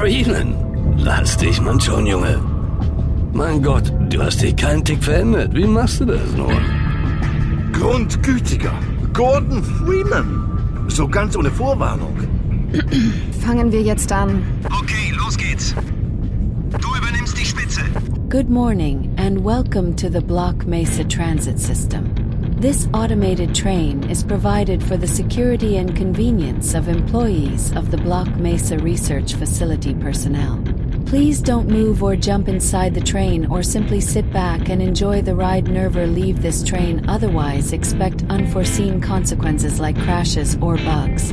Freeman, lass dich man schon, Junge. Mein Gott, du hast dich keinen Tick verändert. Wie machst du das nur? Grundgütiger. Gordon Freeman. So ganz ohne Vorwarnung. Fangen wir jetzt an. Okay, los geht's. Du übernimmst die Spitze. Good morning and welcome to the Block Mesa Transit System. This automated train is provided for the security and convenience of employees of the Block Mesa Research Facility personnel. Please don't move or jump inside the train or simply sit back and enjoy the ride. Never leave this train, otherwise, expect unforeseen consequences like crashes or bugs.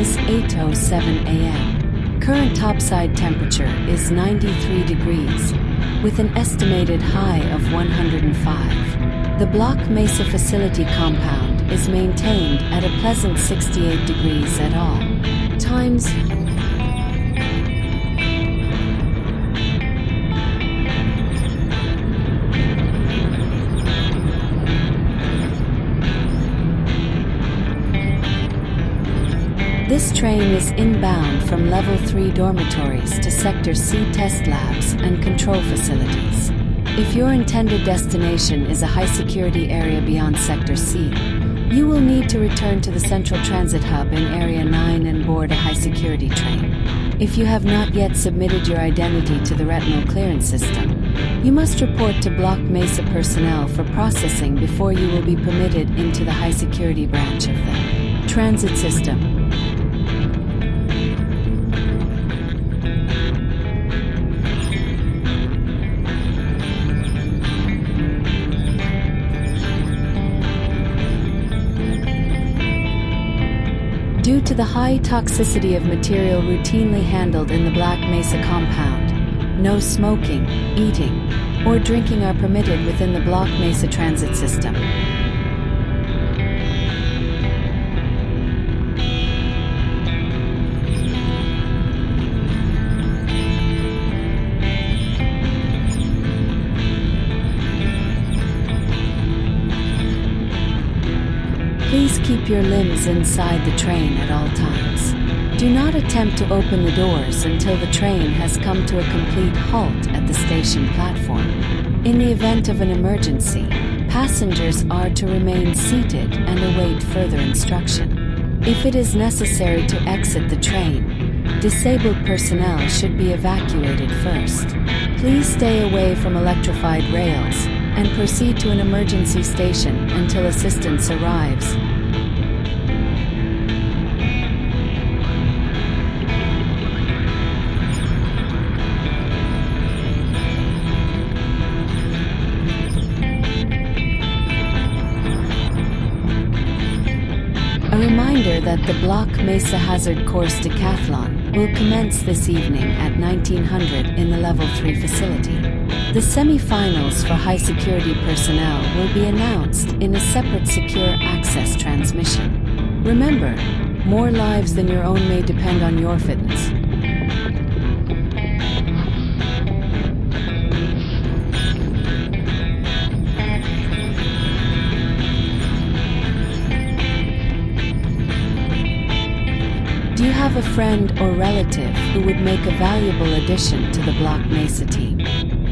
Is 8:07 a.m. Current topside temperature is 93 degrees with an estimated high of 105. The Block Mesa facility compound is maintained at a pleasant 68 degrees at all times. Is inbound from Level 3 dormitories to Sector C test labs and control facilities. If your intended destination is a high security area beyond Sector C, you will need to return to the Central Transit Hub in Area 9 and board a high security train. If you have not yet submitted your identity to the retinal clearance system, you must report to Block Mesa personnel for processing before you will be permitted into the high security branch of the transit system. The high toxicity of material routinely handled in the Black Mesa compound, no smoking, eating, or drinking are permitted within the Black Mesa transit system. Please keep your limbs inside the train at all times. Do not attempt to open the doors until the train has come to a complete halt at the station platform. In the event of an emergency, passengers are to remain seated and await further instruction. If it is necessary to exit the train, disabled personnel should be evacuated first. Please stay away from electrified rails and proceed to an emergency station until assistance arrives. A reminder that the Block Mesa Hazard Course Decathlon will commence this evening at 1900 in the Level 3 facility. The semi-finals for high security personnel will be announced in a separate secure access transmission. Remember, more lives than your own may depend on your fitness. Do you have a friend or relative who would make a valuable addition to the Block Mesa team?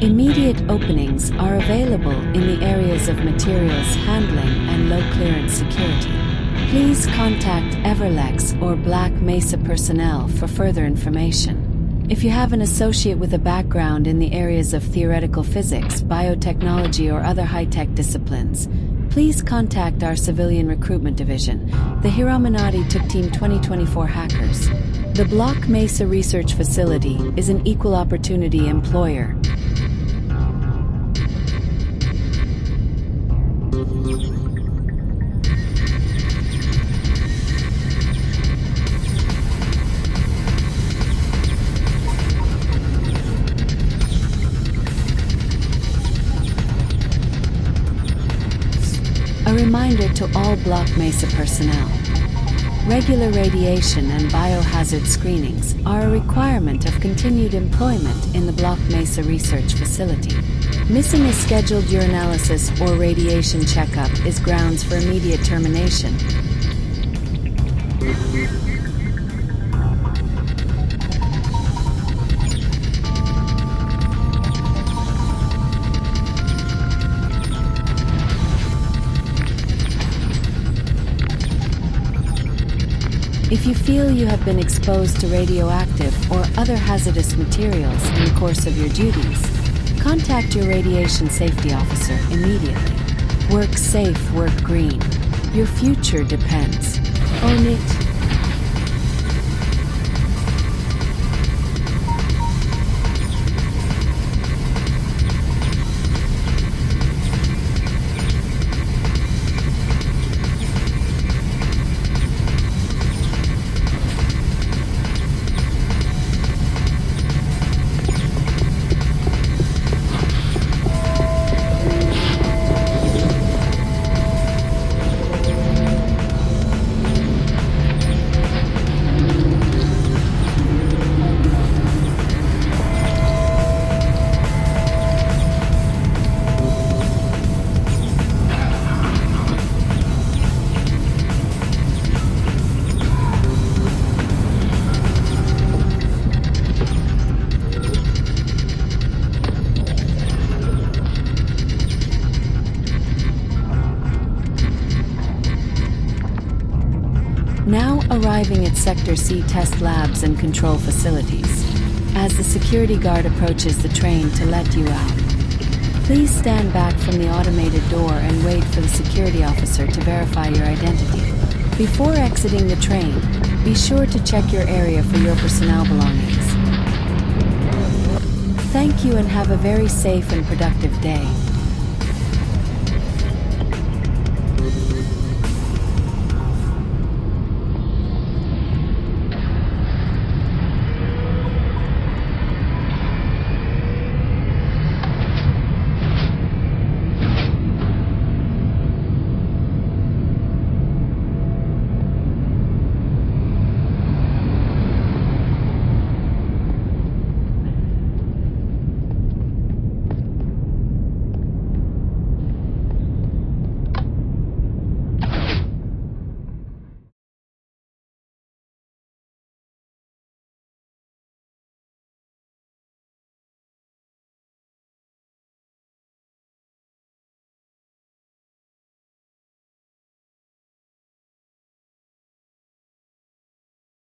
Immediate openings are available in the areas of materials handling and low clearance security. Please contact Everlex or Black Mesa personnel for further information. If you have an associate with a background in the areas of theoretical physics, biotechnology, or other high tech disciplines, please contact our civilian recruitment division, the Hiraminati took Team 2024 Hackers. The Block Mesa Research Facility is an equal opportunity employer. A reminder to all Block Mesa personnel. Regular radiation and biohazard screenings are a requirement of continued employment in the Block Mesa Research Facility. Missing a scheduled urinalysis or radiation checkup is grounds for immediate termination. If you feel you have been exposed to radioactive or other hazardous materials in the course of your duties, contact your radiation safety officer immediately. Work safe, work green. Your future depends. Own it. Now arriving at Sector C test labs and control facilities. As the security guard approaches the train to let you out, please stand back from the automated door and wait for the security officer to verify your identity. Before exiting the train, be sure to check your area for your personnel belongings. Thank you and have a very safe and productive day.